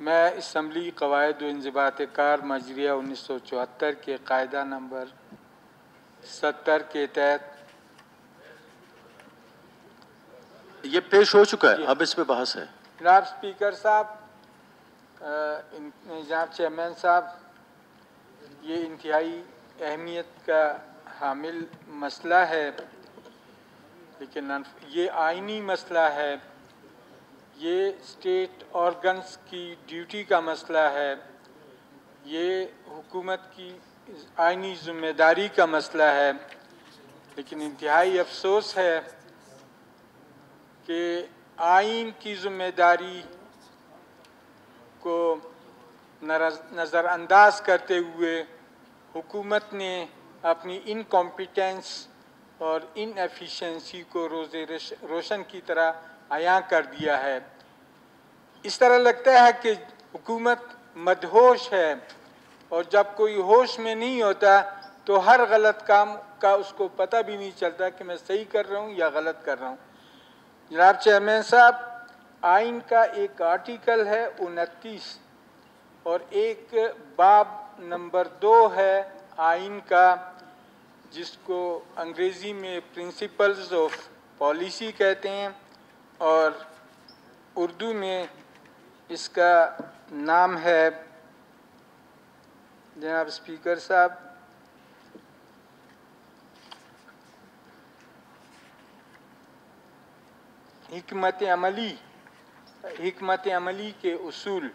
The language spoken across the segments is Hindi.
मैं इसम्बली कवायद इंजबात कार मजरिया उन्नीस सौ चौहत्तर के कायदा नंबर सत्तर के तहत ये पेश हो चुका है अब इस पे बहस है। जनाब स्पीकर साहब जनाब चेयरमैन साहब ये इंतहाई अहमियत का हामिल मसला है लेकिन ये आइनी मसला है। ये स्टेट ऑर्गन्स की ड्यूटी का मसला है। ये हुकूमत की आइनी ज़िम्मेदारी का मसला है। लेकिन इंतहाई अफसोस है कि आइन की ज़िम्मेदारी को नज़रअंदाज करते हुए हुकूमत ने अपनी इनकॉम्पिटेंस और इनएफिशिएंसी को रोज़े रोशन की तरह आया कर दिया है। इस तरह लगता है कि हुकूमत मदहोश है और जब कोई होश में नहीं होता तो हर गलत काम का उसको पता भी नहीं चलता कि मैं सही कर रहा हूँ या गलत कर रहा हूँ। जनाब चेयरमैन साहब, आइन का एक आर्टिकल है उनतीस और एक बाब नंबर दो है आइन का, जिसको अंग्रेज़ी में प्रिंसिपल्स ऑफ़ पॉलिसी कहते हैं। और उर्दू में इसका नाम है जनाब स्पीकर साहब। हमत अमली हमत अमली के असूल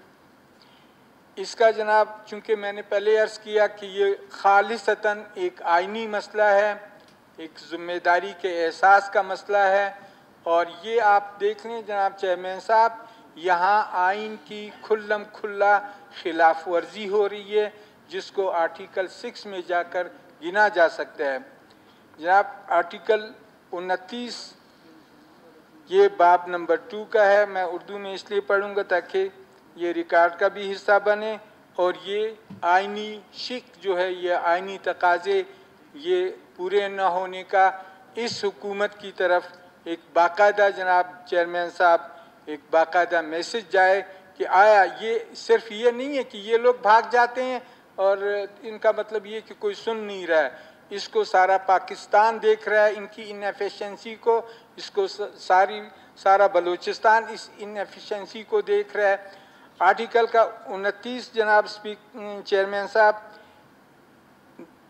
इसका जनाब, चूँकि मैंने पहले अर्ज़ किया कि ये खालिसता एक आइनी मसला है, एक ज़िम्मेदारी के एहसास का मसला है और ये आप देख लें जनाब चेयरमैन साहब, यहाँ आइन की खुल्लम खुल्ला खिलाफ वर्जी हो रही है, जिसको आर्टिकल सिक्स में जाकर गिना जा सकता है। जनाब, आर्टिकल उनतीस, ये बाब नंबर टू का है, मैं उर्दू में इसलिए पढ़ूँगा ताकि ये रिकॉर्ड का भी हिस्सा बने, और ये आइनी शिक जो है, ये आइनी तकाजे, ये पूरे न होने का इस हुकूमत की तरफ़ एक बाकायदा जनाब चेयरमैन साहब, एक बाकायदा मैसेज जाए कि आया, ये सिर्फ़ ये नहीं है कि ये लोग भाग जाते हैं और इनका मतलब ये कि कोई सुन नहीं रहा है। इसको सारा पाकिस्तान देख रहा है, इनकी इनएफिशिएंसी को, इसको सारी, सारा बलूचिस्तान इस इनएफिशिएंसी को देख रहा है। आर्टिकल का उनतीस जनाब स्पीक चेयरमैन साहब,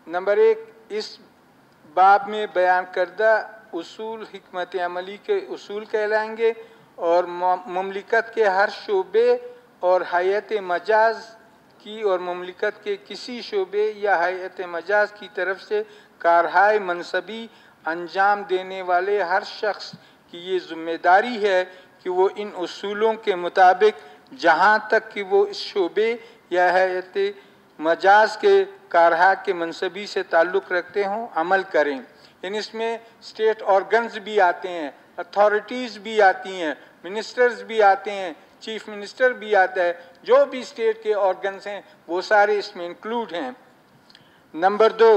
नंबर एक, इस बाब में बयान करदा उसूल हमत अमली के उसूल कहलाएँगे और ममलिकत के हर शोबे और हयत मजाज की और ममलिकत के किसी शोबे या हयत मजाज की तरफ़ से कारहाय मनसबी अंजाम देने वाले हर शख्स की ये ज़िम्मेदारी है कि वो इन उसूलों के मुताबिक जहाँ तक कि वो इस शोबे या हयत मजाज के कारहा के मनसबी से ताल्लुक़ रखते हों, अमल करें। इन इसमें स्टेट ऑर्गन्स भी आते हैं अथॉरिटीज़ भी आती हैं मिनिस्टर्स भी आते हैं चीफ मिनिस्टर भी आता है जो भी स्टेट के ऑर्गन्स हैं वो सारे इसमें इंक्लूड हैं। नंबर दो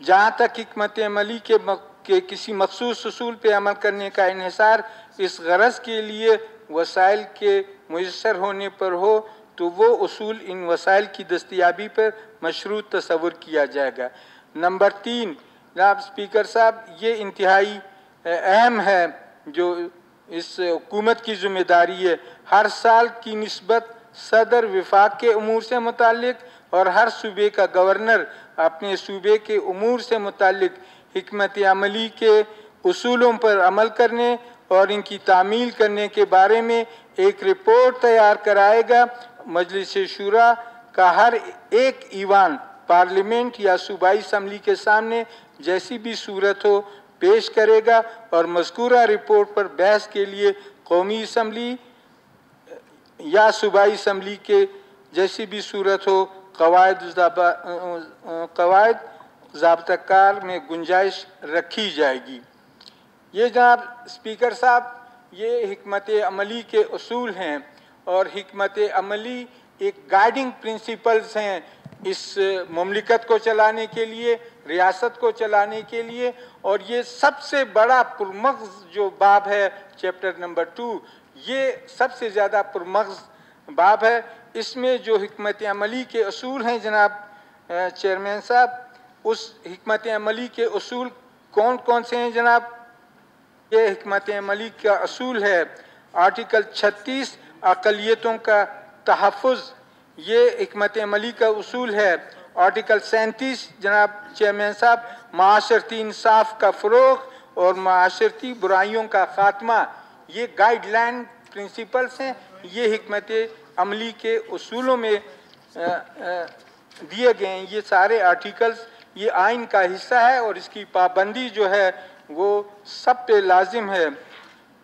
जहाँ तक हमत अमली के, के किसी मखसूस असूल पर अमल करने का इहिसार इस गरज के लिए वसाइल के मैसर होने पर हो तो वो असूल इन वसाइल की दस्तियाबी पर मशरूत तस्वुर किया जाएगा। नंबर तीन जनाब स्पीकर साहब, ये इंतहाई अहम है जो इस हुकूमत की ज़िम्मेदारी है। हर साल की नस्बत सदर विफाक के अमूर से मुतल और हर सूबे का गवर्नर अपने सूबे के अमूर से मुतल हमत अमली के असूलों पर अमल करने और इनकी तामील करने के बारे में एक रिपोर्ट तैयार कराएगा। मजलिस शुरा का हर एक ईवान, पार्लियामेंट या सूबाई असम्बली के सामने जैसी भी सूरत हो, पेश करेगा और मजकूरा रिपोर्ट पर बहस के लिए कौमी इसम्बली या सूबाई असम्बली के जैसी भी सूरत हो, कवायद कवायद जबतकार में गुंजाइश रखी जाएगी। ये जनाब स्पीकर साहब, ये हमत अमली के असूल हैं और हमत अमली एक गाइडिंग प्रिंसिपल्स हैं इस ममलिकत को चलाने के लिए। रियासत को चलाने के लिए, और ये सबसे बड़ा पुरमग्ज जो बाब है, चैप्टर नंबर टू, ये सबसे ज़्यादा पुरमग्ज बाब है। इसमें जो हमत अमली के असूल हैं, जनाब चेयरमैन साहब, उस हमत अमली के असूल कौन कौन से हैं, जनाब? ये हमत अमली का असूल है आर्टिकल 36 अकलीतों का तहफ़ ये हमत अमली का असूल है आर्टिकल सैंतीस, जनाब चेयरमैन साहब, माशरती इंसाफ का फ़रोग और माशरती बुराइयों का ख़ात्मा। ये गाइडलाइन प्रिंसिपल्स हैं, ये हमत अमली के असूलों में दिए गए हैं। ये सारे आर्टिकल्स ये आइन का हिस्सा है और इसकी पाबंदी जो है, वो सब पे लाजिम है।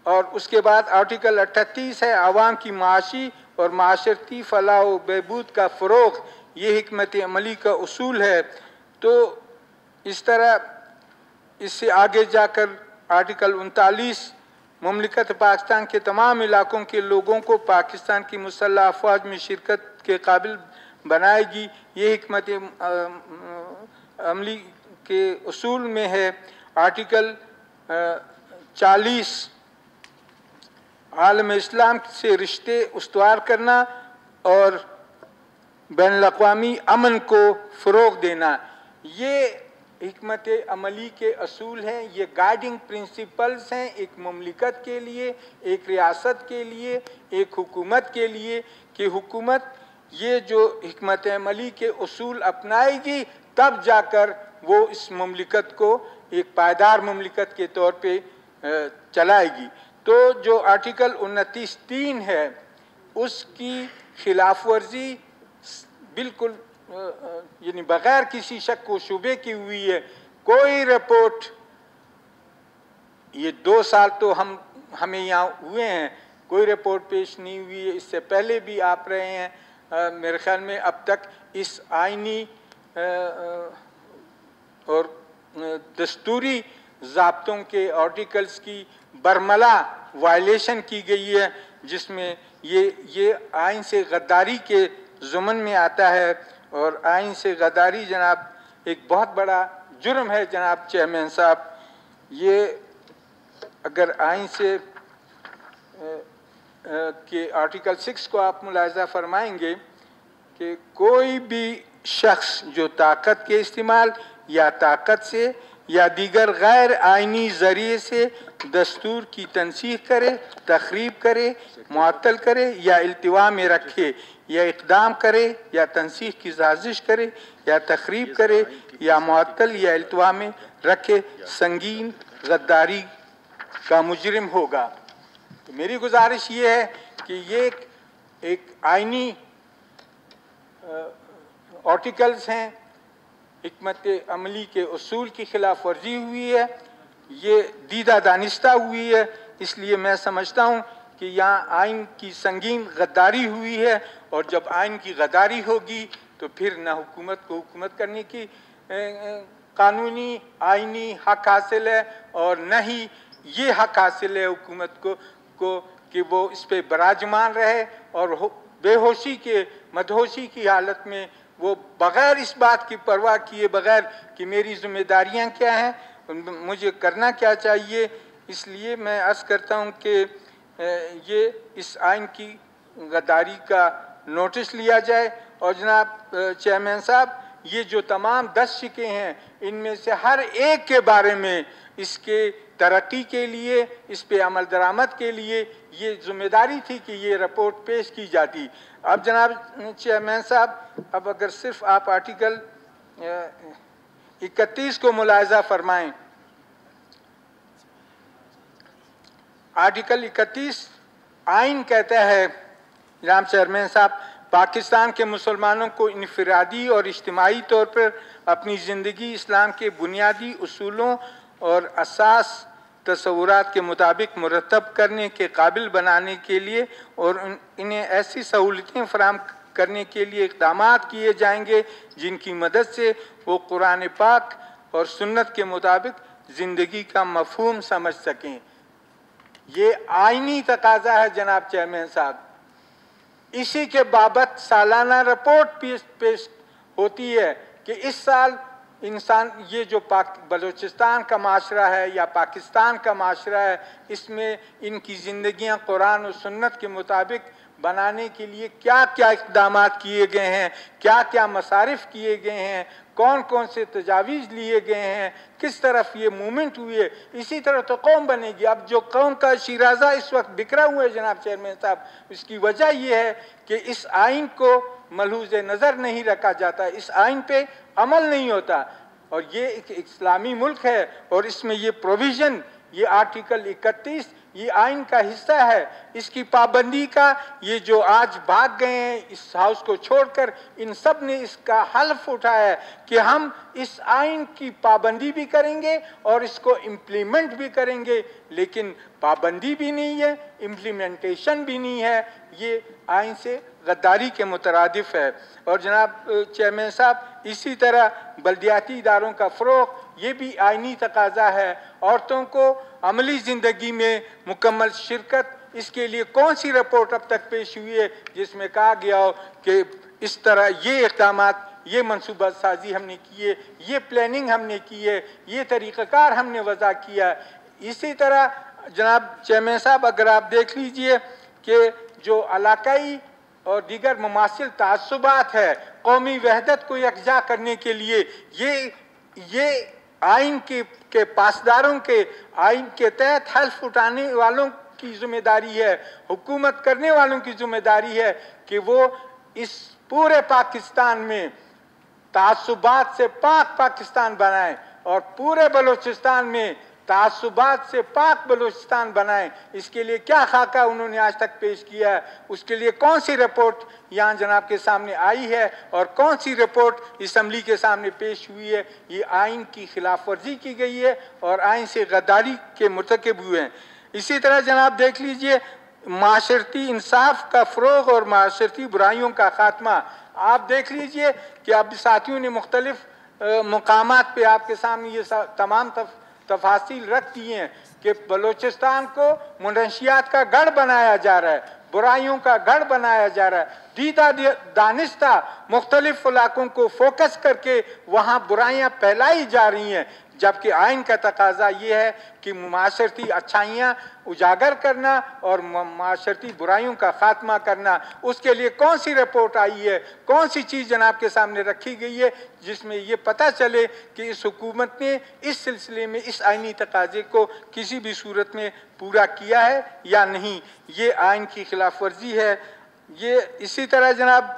और उसके बाद आर्टिकल अट्ठतीस है, आवाम की माशी और माशरती फलाह बहबूद का फ़रोग। ये हमत अमली का असूल है तो इस तरह इससे आगे जाकर आर्टिकल उनतालीस, ममलिकत पाकिस्तान के तमाम इलाकों के लोगों को पाकिस्तान की मुसल्ह अफवाज में शिरकत के काबिल बनाएगी। ये हमत अमली के असूल में है। आर्टिकल चालीस आलम इस्लाम से रिश्ते उसवार करना और बैन अवी अमन को फ़रोग देना। ये हमत अमली के असूल हैं, ये गाइडिंग प्रिंसिपल्स हैं एक ममलिकत के लिए, एक रियासत के लिए, एक हुकूमत के लिए कि हुकूमत ये जो हमत अमली के असूल अपनाएगी, तब जाकर वो इस ममलिकत को एक पायदार ममलिकत के तौर पे चलाएगी। तो जो आर्टिकल उनतीस तीन है, उसकी खिलाफ वर्जी बिल्कुल यानी बगैर किसी शक को शुबे की हुई है कोई रिपोर्ट ये दो साल तो हम हमें यहाँ हुए हैं कोई रिपोर्ट पेश नहीं हुई है इससे पहले भी आप रहे हैं आ, मेरे ख्याल में अब तक इस आइनी और दस्तूरी जबतों के आर्टिकल्स की बरमला वायलेशन की गई है जिसमें ये ये आइन से गद्दारी के जुमन में आता है और आइन से गदारी जनाब, एक बहुत बड़ा जुर्म है जनाब चेयरमैन साहब। ये अगर आइन से के आर्टिकल सिक्स को आप मुलाजा फरमाएँगे कि कोई भी शख्स जो ताकत के इस्तेमाल या ताकत से या दीगर गैर आइनी ज़रिए से दस्तूर की तनसीख करे तकरीब करे मअतल करे या अल्तवा में रखे या इकदाम करे या तनसीख की साजिश करे या तकरीब करे या मअतल या अल्तवा में रखे संगीन गद्दारी का मुजरिम होगा तो मेरी गुजारिश ये है कि ये एक, एक आइनी आर्टिकल्स हैं हमत अमली के असूल की खिलाफ वर्जी हुई है ये दीदा दानिस्ता हुई है इसलिए मैं समझता हूँ कि यहाँ आइन की संगीन गद्दारी हुई है और जब आइन की गद्दारी होगी तो फिर न हुकूमत को हुकूमत करने की कानूनी आइनी हक हासिल है और न ही ये हक हासिल है हुकूमत को को कि वो इस पर बराजमान रहे और बेहोशी के, मदहोशी की हालत में वो बग़ैर इस बात की परवाह किए बग़ैर कि मेरी जिम्मेदारियाँ क्या हैं मुझे करना क्या चाहिए। इसलिए मैं अर्ज़ करता हूँ कि ये इस आइन की गद्दारी का नोटिस लिया जाए। और जनाब चेयरमैन साहब, ये जो तमाम दस शिके हैं, इनमें से हर एक के बारे में इसके तरक्की के लिए, इस पे अमल दरामद के लिए ये ज़िम्मेदारी थी कि ये रिपोर्ट पेश की जाती। अब जनाब, चेयरमैन साहब, अब अगर सिर्फ़ आप आर्टिकल इकतीस को मुलायजा फरमाएँ आर्टिकल इकतीस, आइन कहता है, राम चेयरमैन साहब, पाकिस्तान के मुसलमानों को इनफरादी और इज्तमाही तौर पर अपनी ज़िंदगी, इस्लाम के बुनियादी असूलों और असास तस्वूरात के मुताबिक मुरतब करने के काबिल बनाने के लिए और इन्हें ऐसी सहूलतें फ्राहम करने के लिए इकदाम किए जाएँगे, जिनकी मदद से वो कुरान पाक और सुन्नत के मुताबिक ज़िंदगी का मफहूम समझ सकें। ये आइनी तकाजा है, जनाब चेयरमैन साहब। इसी के बाबत सालाना रिपोर्ट पेश पेश होती है कि इस साल इंसान, ये जो पाक, बलूचिस्तान का माशरा है या पाकिस्तान का माशरा है, इसमें इनकी ज़िंदगियाँ कुरान और सुन्नत के मुताबिक बनाने के लिए क्या क्या इकदाम किए गए हैं क्या क्या मसारिफ किए गए हैं कौन कौन से तजावीज़ लिए गए हैं, किस तरफ़ ये मूवमेंट हुई है इसी तरह तो कौम बनेगी। अब जो कौम का शिराजा इस वक्त बिखरा हुआ है, जनाब चेयरमैन साहब इसकी वजह ये है कि इस आइन को मलहूज नज़र नहीं रखा जाता, इस आइन पे अमल नहीं होता। और ये एक इस्लामी मुल्क है, और इसमें ये प्रोविज़न, ये आर्टिकल इकतीस ये आइन का हिस्सा है। इसकी पाबंदी का ये जो आज भाग गए हैं, इस हाउस को छोड़कर, इन सबने इसका हल्फ उठाया है कि हम इस आइन की पाबंदी भी करेंगे और इसको इम्प्लीमेंट भी करेंगे। लेकिन पाबंदी भी नहीं है इम्प्लीमेंटेशन भी नहीं है। ये आइन से गद्दारी के मुतरदफ है। और जनाब चेयरमैन साहब, इसी तरह बल्दियाती इदारों का फ़रोग ये भी आइनी तकाजा है। औरतों को अमली ज़िंदगी में मुकम्मल शिरकत, इसके लिए कौन सी रिपोर्ट अब तक पेश हुई है, जिसमें कहा गया हो कि इस तरह ये इकदाम ये मनसूबा साजी हमने की है, ये प्लानिंग हमने की है, ये तरीक़ाकार हमने वजह किया इसी तरह, जनाब चेयरमैन साहब, अगर आप देख लीजिए कि जो इलाकई और दीगर ममासिल तसुबात है, कौमी वहदत को यकजा करने के लिए ये ये आइन की, के पासदारों के, आइन के तहत हल्फ उठाने वालों की ज़िम्मेदारी है, हुकूमत करने वालों की ज़िम्मेदारी है कि वो इस पूरे पाकिस्तान में तासुबात से पाक पाकिस्तान बनाए और पूरे बलूचिस्तान में तासुबात से पाक बलूचिस्तान बनाए। इसके लिए क्या खाका उन्होंने आज तक पेश किया है? उसके लिए कौन सी रिपोर्ट यहाँ जनाब के सामने आई है? और कौन सी रिपोर्ट इसम्बली के सामने पेश हुई है? ये आइन की खिलाफ वर्जी की गई है और आइन से गद्दारी के मरतकब हुए हैं। इसी तरह जनाब देख लीजिए, माशरती इंसाफ का फ़रोग और माशरती बुराइयों का खात्मा। आप देख लीजिए कि अब साथियों ने मुख्तलिफ़ मकाम पर आपके सामने ये तमाम तफ तफासिल रख दिए हैं कि बलूचिस्तान को मुनशियात का गढ़ बनाया जा रहा है, बुराइयों का गढ़ बनाया जा रहा है। दीदा दानिश्ता मुख्तलिफ़ इलाकों को फोकस करके वहाँ बुराइयाँ फैलाई जा रही हैं। जबकि आइन का तकाजा ये है कि माशरती अच्छाइयाँ उजागर करना और माशरती बुराइयों का खात्मा करना। उसके लिए कौन सी रिपोर्ट आई है? कौन सी चीज़ जनाब के सामने रखी गई है, जिसमें ये पता चले कि इस हुकूमत ने इस सिलसिले में, इस आइनी तकाजे को किसी भी सूरत में पूरा किया है या नहीं? ये आइन की खिलाफ वर्जी है। ये इसी तरह जनाब,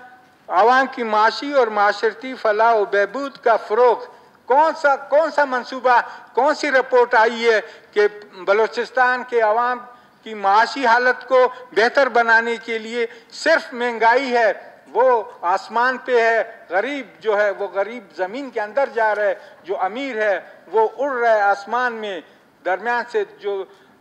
आवाम की माशी और माशरती फलाह बहबूद का फ़रोग कौन सा कौन सा मंसूबा, कौन सी रिपोर्ट आई है कि बलूचिस्तान के आवाम की माशी हालत को बेहतर बनाने के लिए सिर्फ़ महँगाई है, वो आसमान पे है, गरीब जो है, वो गरीब ज़मीन के अंदर जा रहा जो अमीर है, वो उड़ रहा आसमान में। दरमियान से जो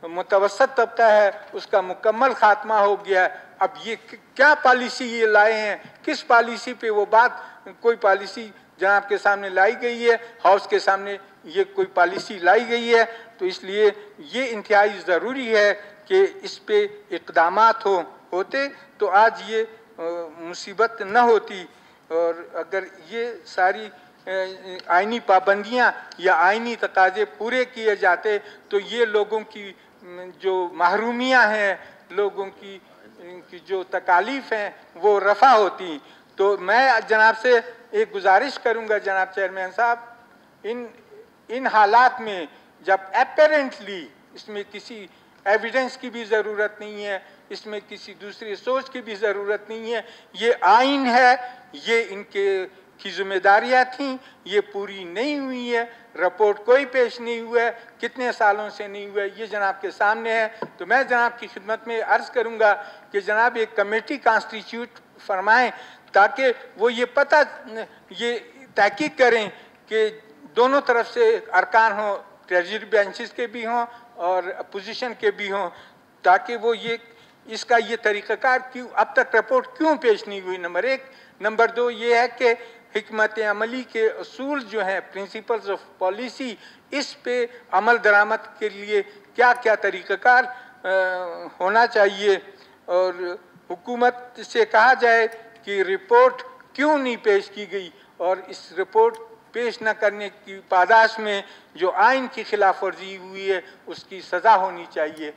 मुतवसत तबका है, उसका मुकम्मल खात्मा हो गया है। अब ये क्या पॉलिसी ये लाए हैं? किस पॉलिसी पे वो बात, कोई पॉलिसी जनाब के सामने लाई गई है, हाउस के सामने ये कोई पॉलिसी लाई गई है तो इसलिए ये इंतहाई ज़रूरी है कि इस पर इकदाम हो, होते तो आज ये मुसीबत न होती। और अगर ये सारी आइनी पाबंदियाँ या आइनी तकाजे पूरे किए जाते तो ये लोगों की जो महरूमियाँ हैं, लोगों की की जो तकालीफ हैं, वो रफा होती। तो मैं जनाब से एक गुजारिश करूँगा जनाब चेयरमैन साहब, इन इन हालात में जब अपेरेंटली इसमें किसी एविडेंस की भी ज़रूरत नहीं है, इसमें किसी दूसरी सोच की भी ज़रूरत नहीं है, ये आइन है, ये इनके की जिम्मेदारियाँ थी, ये पूरी नहीं हुई है रिपोर्ट कोई पेश नहीं हुआ है, कितने सालों से नहीं हुआ है, ये जनाब के सामने है। तो मैं जनाब की खिदमत में अर्ज़ करूँगा कि जनाब एक कमेटी कॉन्स्टिट्यूट फरमाएँ ताकि वो ये पता, ये तहकीक करें कि दोनों तरफ़ से अरकान हों ट्रेजरी बेंचेस के भी हों और अपोजिशन के भी हों, ताकि वो ये, इसका ये तरीक़ाकार क्यों, अब तक रिपोर्ट क्यों पेश नहीं हुई? नंबर एक. नंबर दो ये है कि हमत अमली के असूल जो हैं प्रिंसिपल्स ऑफ़ पॉलिसी इस पे अमल दरामद के लिए क्या क्या तरीक़ाकार होना चाहिए? और हुकूमत से कहा जाए कि रिपोर्ट क्यों नहीं पेश की गई? और इस रिपोर्ट पेश न करने की पादाश में जो आइन की खिलाफ वर्जी हुई है, उसकी सज़ा होनी चाहिए।